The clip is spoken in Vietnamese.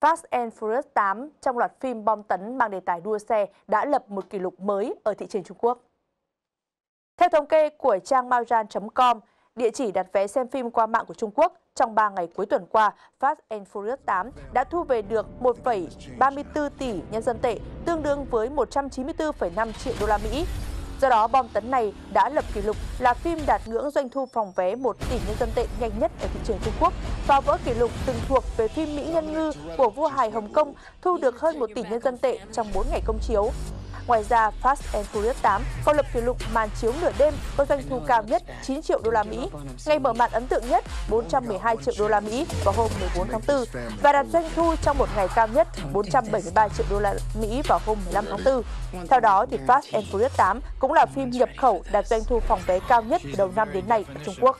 Fast and Furious 8 trong loạt phim bom tấn mang đề tài đua xe đã lập một kỷ lục mới ở thị trường Trung Quốc. Theo thống kê của trang maojan.com, địa chỉ đặt vé xem phim qua mạng của Trung Quốc, trong 3 ngày cuối tuần qua, Fast and Furious 8 đã thu về được 1,34 tỷ nhân dân tệ, tương đương với 194,5 triệu đô la Mỹ. Do đó, bom tấn này đã lập kỷ lục là phim đạt ngưỡng doanh thu phòng vé 1 tỷ nhân dân tệ nhanh nhất ở thị trường Trung Quốc, và vỡ kỷ lục từng thuộc về phim Mỹ Nhân Ngư của vua hài Hồng Kông thu được hơn 1 tỷ nhân dân tệ trong 4 ngày công chiếu. Ngoài ra, Fast and Furious 8 còn lập kỷ lục màn chiếu nửa đêm có doanh thu cao nhất 9 triệu đô la Mỹ, ngày mở màn ấn tượng nhất 412 triệu đô la Mỹ vào hôm 14 tháng 4 và đạt doanh thu trong một ngày cao nhất 473 triệu đô la Mỹ vào hôm 15 tháng 4. Theo đó, thì Fast and Furious 8 cũng là phim nhập khẩu đạt doanh thu phòng vé cao nhất từ đầu năm đến nay ở Trung Quốc.